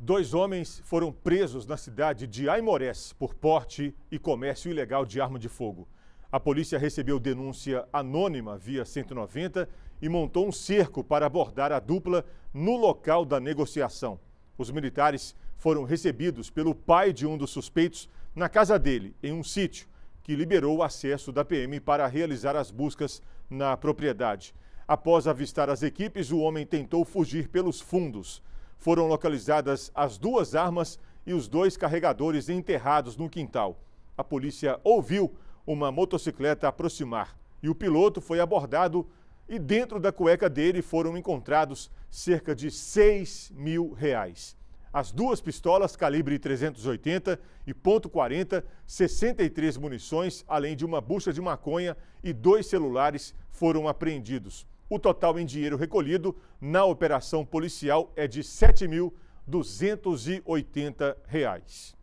Dois homens foram presos na cidade de Aimorés por porte e comércio ilegal de arma de fogo. A polícia recebeu denúncia anônima via 190 e montou um cerco para abordar a dupla no local da negociação. Os militares foram recebidos pelo pai de um dos suspeitos na casa dele, em um sítio, que liberou o acesso da PM para realizar as buscas na propriedade. Após avistar as equipes, o homem tentou fugir pelos fundos foram localizadas as duas armas e os dois carregadores enterrados no quintal. A polícia ouviu uma motocicleta aproximar e o piloto foi abordado e dentro da cueca dele foram encontrados cerca de 6 mil reais. As duas pistolas calibre 380 e .40, 63 munições, além de uma bucha de maconha e dois celulares foram apreendidos. O total em dinheiro recolhido na operação policial é de R$ 7.280.